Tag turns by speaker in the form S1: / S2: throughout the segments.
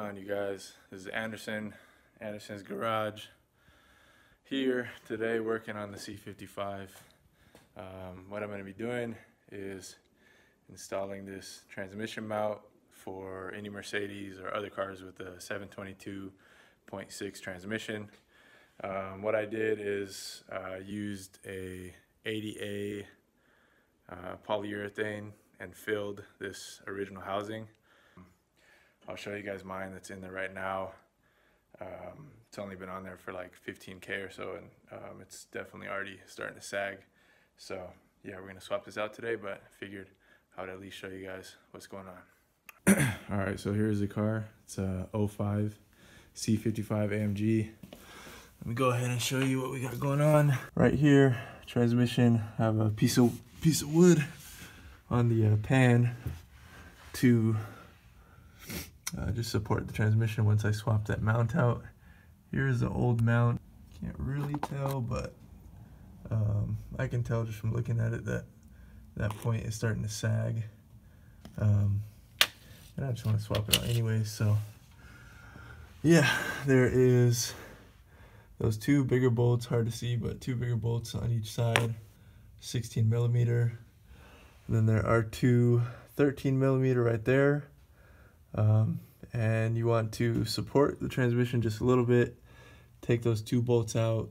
S1: on you guys? This is Anderzén, Anderzén's Garage. Here today working on the C55. Um, what I'm going to be doing is installing this transmission mount for any Mercedes or other cars with a 722.6 transmission. Um, what I did is uh, used a 80A uh, polyurethane and filled this original housing. I'll show you guys mine that's in there right now. Um, it's only been on there for like 15K or so and um, it's definitely already starting to sag. So yeah, we're gonna swap this out today, but figured I would at least show you guys what's going on. All right, so here's the car. It's a 05 C55 AMG. Let me go ahead and show you what we got going on. Right here, transmission, I have a piece of piece of wood on the uh, pan to uh, just support the transmission once I swap that mount out. Here's the old mount. Can't really tell, but um, I can tell just from looking at it that that point is starting to sag. Um, and I just want to swap it out anyway, so yeah, there is those two bigger bolts, hard to see, but two bigger bolts on each side, 16 millimeter. And then there are two 13 millimeter right there. Um, and you want to support the transmission just a little bit. Take those two bolts out.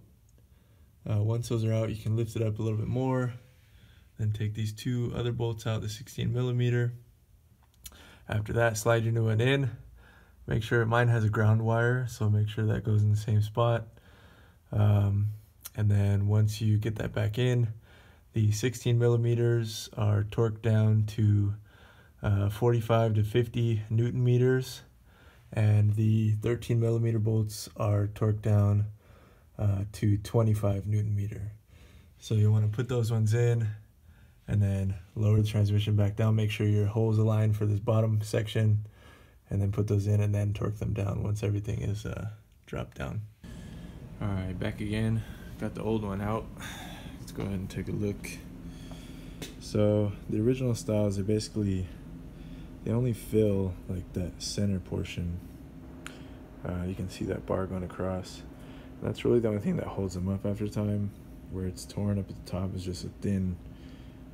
S1: Uh, once those are out, you can lift it up a little bit more. Then take these two other bolts out, the 16 millimeter. After that, slide your new one in. Make sure mine has a ground wire, so make sure that goes in the same spot. Um, and then once you get that back in, the 16 millimeters are torqued down to uh, 45 to 50 newton meters, and the 13 millimeter bolts are torqued down uh, to 25 newton meter. So you want to put those ones in and then lower the transmission back down. Make sure your holes align for this bottom section and then put those in and then torque them down once everything is uh, dropped down. All right, back again. Got the old one out. Let's go ahead and take a look. So the original styles are basically, they only fill like that center portion. Uh, you can see that bar going across. And that's really the only thing that holds them up after time. Where it's torn up at the top is just a thin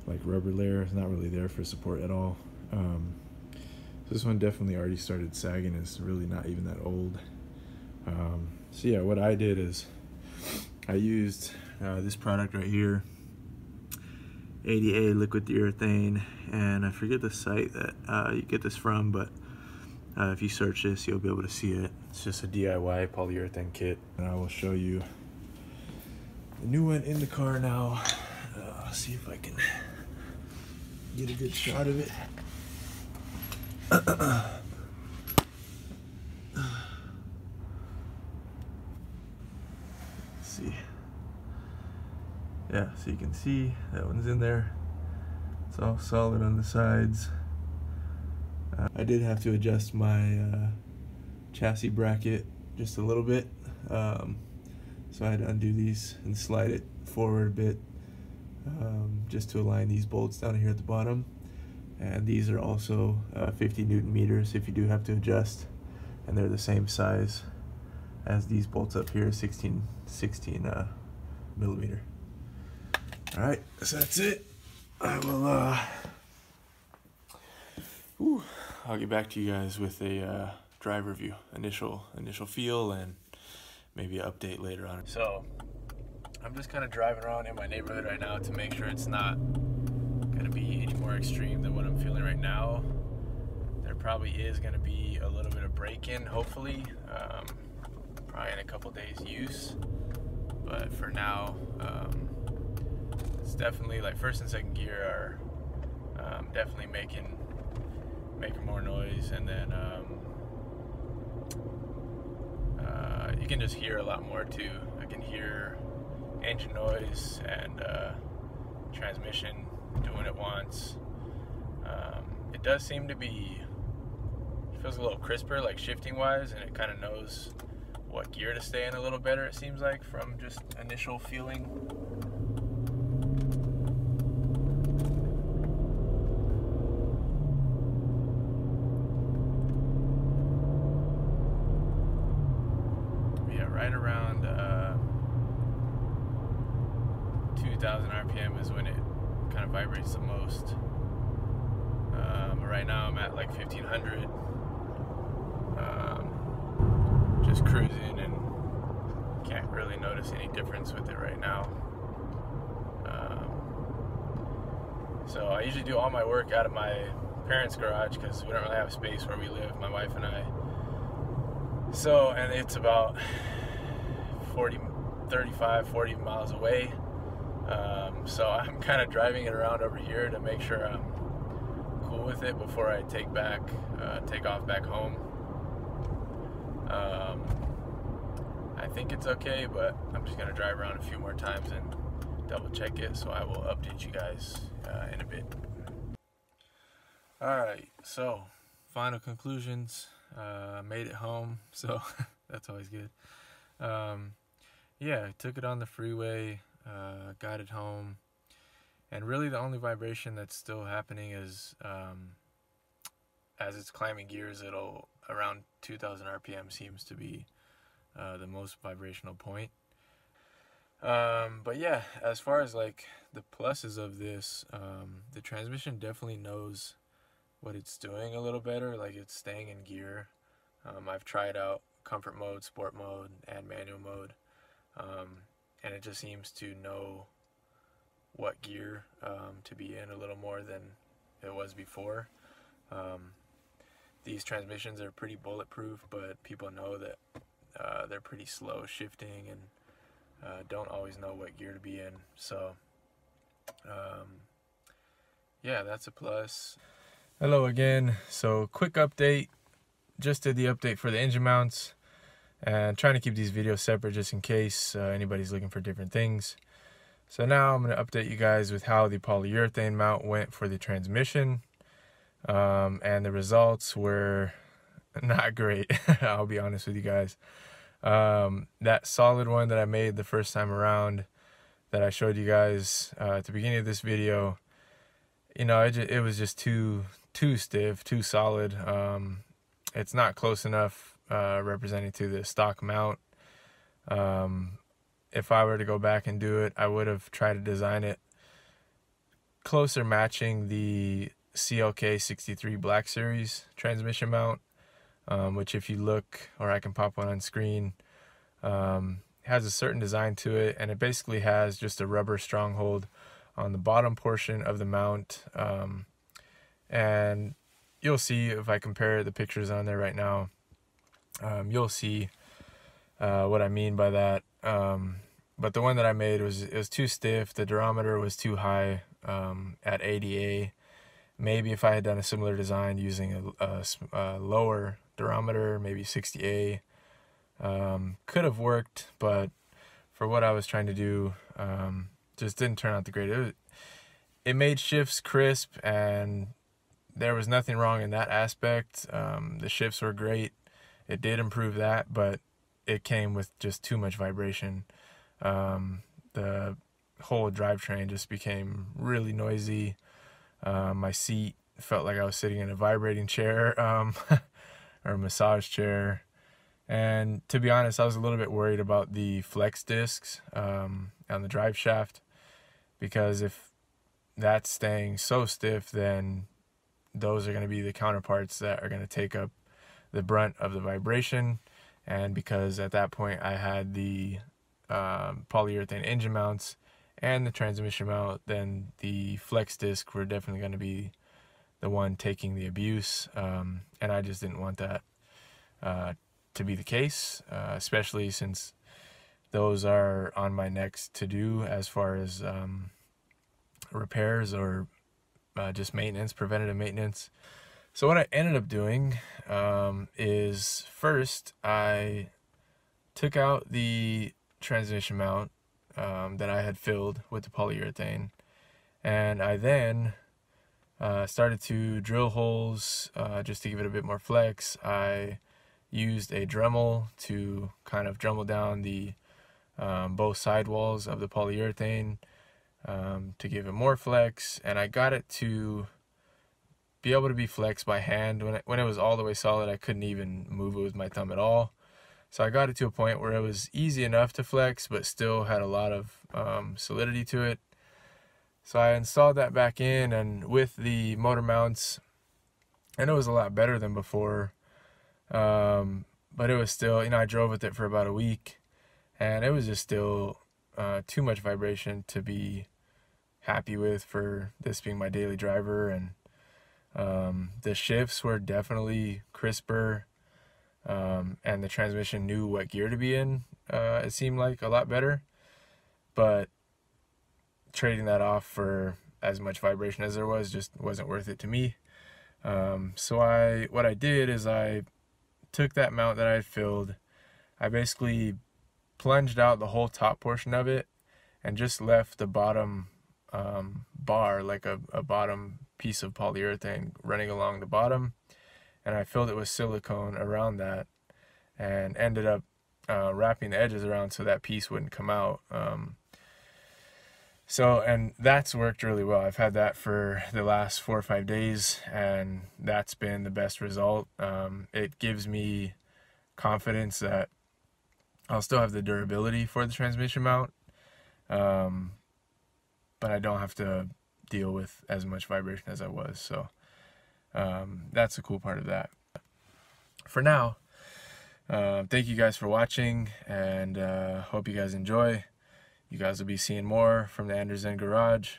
S1: like rubber layer. It's not really there for support at all. Um, so this one definitely already started sagging. It's really not even that old. Um, so yeah, what I did is I used uh, this product right here, 80A liquid urethane, and I forget the site that uh, you get this from, but uh, if you search this, you'll be able to see it. It's just a DIY polyurethane kit, and I will show you the new one in the car now. Uh, see if I can get a good shot of it. see. Yeah, so you can see that one's in there. It's all solid on the sides. Uh, I did have to adjust my uh, chassis bracket just a little bit. Um, so I had to undo these and slide it forward a bit um, just to align these bolts down here at the bottom. And these are also uh, 50 newton meters if you do have to adjust. And they're the same size as these bolts up here, 16, 16 uh, millimeter. All right, so that's it. I will, uh, whew, I'll get back to you guys with a uh, drive review, initial, initial feel, and maybe an update later on. So, I'm just kind of driving around in my neighborhood right now to make sure it's not gonna be any more extreme than what I'm feeling right now. There probably is gonna be a little bit of break-in, hopefully. Um, probably in a couple days use. But for now, um, definitely like first and second gear are um, definitely making making more noise, and then um, uh, you can just hear a lot more too. I can hear engine noise and uh, transmission doing it once. Um, it does seem to be feels a little crisper, like shifting wise, and it kind of knows what gear to stay in a little better, it seems like, from just initial feeling. yeah, right around uh, 2,000 RPM is when it kind of vibrates the most. Um, right now I'm at like 1500. Um, just cruising and can't really notice any difference with it right now. Um, so I usually do all my work out of my parents' garage because we don't really have space where we live, my wife and I. So, and it's about 40, 35, 40 miles away. Um, so I'm kind of driving it around over here to make sure I'm cool with it before I take back, uh, take off back home. Um, I think it's okay, but I'm just gonna drive around a few more times and double check it. So I will update you guys uh, in a bit. All right, so final conclusions. Uh, made it home, so that's always good. Um, yeah, I took it on the freeway, uh, got it home, and really the only vibration that's still happening is um, as it's climbing gears, it'll around 2,000 RPM seems to be uh, the most vibrational point. Um, but yeah, as far as like the pluses of this, um, the transmission definitely knows what it's doing a little better. Like it's staying in gear. Um, I've tried out comfort mode, sport mode, and manual mode, um, and it just seems to know what gear um, to be in a little more than it was before. Um, these transmissions are pretty bulletproof, but people know that uh, they're pretty slow shifting and uh, don't always know what gear to be in. So, um, yeah, that's a plus. Hello again. So, quick update. Just did the update for the engine mounts and trying to keep these videos separate just in case uh, anybody's looking for different things. So now I'm going to update you guys with how the polyurethane mount went for the transmission. Um, and the results were not great, I'll be honest with you guys. Um, that solid one that I made the first time around that I showed you guys uh, at the beginning of this video, you know, it, just, it was just too too stiff, too solid. Um, it's not close enough uh, representing to the stock mount. Um, if I were to go back and do it, I would have tried to design it closer matching the CLK 63 Black Series transmission mount, um, which if you look, or I can pop one on screen, um, has a certain design to it, and it basically has just a rubber stronghold on the bottom portion of the mount. Um, and you'll see if I compare the pictures on there right now, um, you'll see uh, what I mean by that. Um, but the one that I made was it was too stiff. The durometer was too high um, at 80A. Maybe if I had done a similar design using a, a, a lower durometer, maybe 60A, um, could have worked. But for what I was trying to do, um, just didn't turn out the great. It, was, it made shifts crisp and there was nothing wrong in that aspect. Um, the shifts were great. It did improve that, but it came with just too much vibration. Um, the whole drivetrain just became really noisy. Uh, my seat felt like I was sitting in a vibrating chair um, or a massage chair. And to be honest, I was a little bit worried about the flex discs um, on the drive shaft because if that's staying so stiff, then those are going to be the counterparts that are going to take up the brunt of the vibration. And because at that point I had the um, polyurethane engine mounts and the transmission mount, then the flex disc were definitely going to be the one taking the abuse. Um, and I just didn't want that uh, to be the case, uh, especially since those are on my next to do as far as um, repairs or uh, just maintenance, preventative maintenance. So what I ended up doing um, is first I took out the transmission mount um, that I had filled with the polyurethane, and I then uh, started to drill holes uh, just to give it a bit more flex. I used a Dremel to kind of Dremel down the um, both side walls of the polyurethane um, to give it more flex and I got it to be able to be flexed by hand when it, when it was all the way solid I couldn't even move it with my thumb at all So I got it to a point where it was easy enough to flex, but still had a lot of um, solidity to it. So I installed that back in, and with the motor mounts, and it was a lot better than before. Um, but it was still, you know, I drove with it for about a week, and it was just still uh, too much vibration to be happy with for this being my daily driver. And um, the shifts were definitely crisper um, and the transmission knew what gear to be in. Uh, it seemed like a lot better, but trading that off for as much vibration as there was just wasn't worth it to me. Um, so I, what I did is I took that mount that I had filled, I basically plunged out the whole top portion of it, and just left the bottom um, bar, like a, a bottom piece of polyurethane running along the bottom and I filled it with silicone around that and ended up uh, wrapping the edges around so that piece wouldn't come out. Um, so, and that's worked really well. I've had that for the last four or five days, and that's been the best result. Um, it gives me confidence that I'll still have the durability for the transmission mount, um, but I don't have to deal with as much vibration as I was. So, um, that's a cool part of that. For now, uh, thank you guys for watching and uh, hope you guys enjoy. You guys will be seeing more from the Anderzén Garage.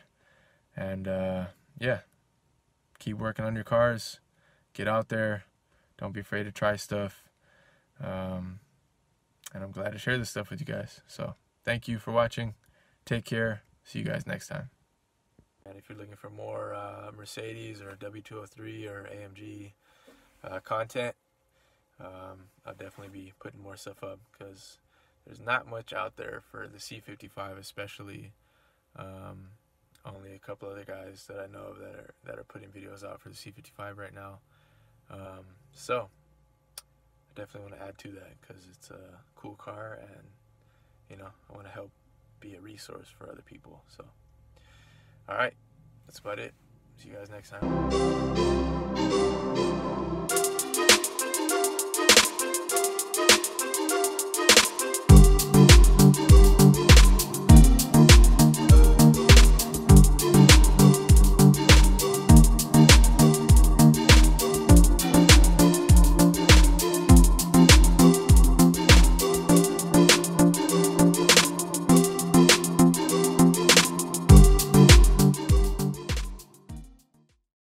S1: And uh, yeah, keep working on your cars. Get out there. Don't be afraid to try stuff. Um, and I'm glad to share this stuff with you guys. So thank you for watching. Take care. See you guys next time. And if you're looking for more uh, Mercedes or W203 or AMG uh, content, um, I'll definitely be putting more stuff up because there's not much out there for the C55, especially. Um, only a couple other guys that I know of that are that are putting videos out for the C55 right now. Um, so I definitely want to add to that because it's a cool car and you know I want to help be a resource for other people. So. All right, that's about it. See you guys next time.